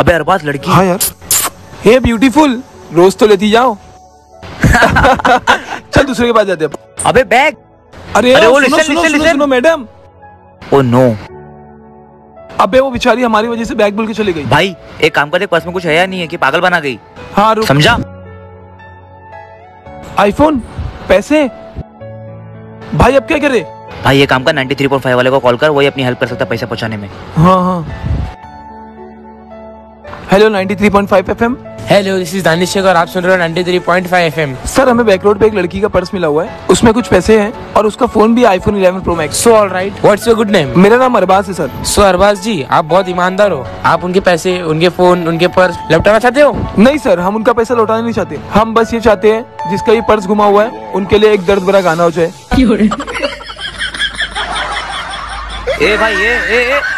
अबे अरबाज लड़की। हाँ यार। हे ब्यूटीफुल रोज तो लेती जाओ। चल दूसरे के पास जाते हैं। अबे बैग। अरे अरे वो सुनो, सुनो, सुनो. सुनो, मैडम ओ नो अबे वो बेचारी हमारी वजह से बैग भूल के चली गई। भाई एक काम कर दे पर्स में कुछ है या नहीं है कि पागल बना गई? हाँ रुक। समझा? आईफोन पैसे? भाई अब क्या करे? भाई ये काम कर 93.5 वाले को कॉल कर वही अपनी हेल्प कर सकता है पैसा पहुँचाने में। हाँ हाँ। Hello 93.5 FM hello this is Danish Sheikh और आप सुन रहे हो 93.5 एफएम सर हमें बैक रोड पे एक लड़की का पर्स मिला हुआ है। उसमें कुछ पैसे हैं और उसका फ़ोन भी iPhone 11 Pro Max so alright what's your good name मेरा नाम अरबाज है सर सो अरबाज जी आप बहुत ईमानदार हो। आप उनके पैसे उनके फ़ोन उनके पर्स लौटाना चाहते हो? नहीं सर हम उनका पैसा लौटाना नहीं चाहते। हम बस ये चाहते हैं जिसका ये पर्स घुमा हुआ है उनके लिए एक दर्द भरा गाना हो जाए। ए भाई ए ए ए।